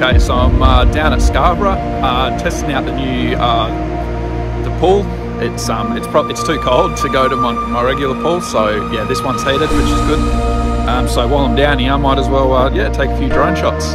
Okay, so I'm uh, down at Scarborough, uh, testing out the new uh, the pool. It's um, it's probably it's too cold to go to my, my regular pool, so yeah, this one's heated, which is good. Um, so while I'm down here, I might as well uh, yeah take a few drone shots.